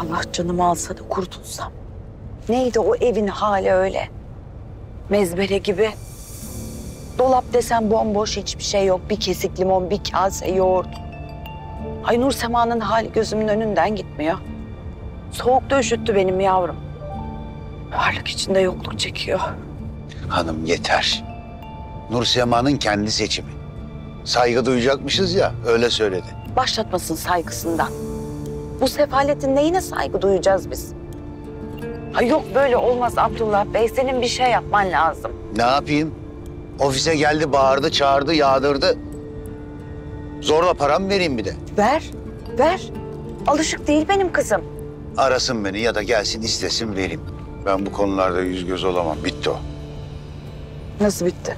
Allah canımı alsa da kurtulsam. Neydi o evin hali öyle? Mezbere gibi. Dolap desen bomboş hiçbir şey yok. Bir kesik limon, bir kase yoğurt. Ay Nur Sema'nın hali gözümün önünden gitmiyor. Soğukta üşüttü benim yavrum. Varlık içinde yokluk çekiyor. Hanım yeter. Nur Sema'nın kendi seçimi. Saygı duyacakmışız ya öyle söyledi. Başlatmasın saygısından. Bu sefaletin neyine saygı duyacağız biz? Ha yok böyle olmaz Abdullah Bey. Senin bir şey yapman lazım. Ne yapayım? Ofise geldi bağırdı çağırdı yağdırdı. Zorla param vereyim bir de. Ver, ver. Alışık değil benim kızım. Arasın beni ya da gelsin istesin vereyim. Ben bu konularda yüz göz olamam. Bitti o. Nasıl bitti?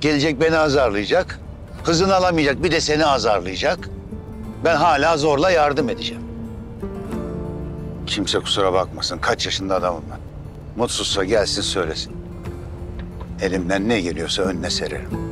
Gelecek beni azarlayacak. Kızını alamayacak bir de seni azarlayacak. Ben hala zorla yardım edeceğim. Kimse kusura bakmasın. Kaç yaşında adamım ben. Mutsuzsa gelsin söylesin. Elimden ne geliyorsa önüne sererim.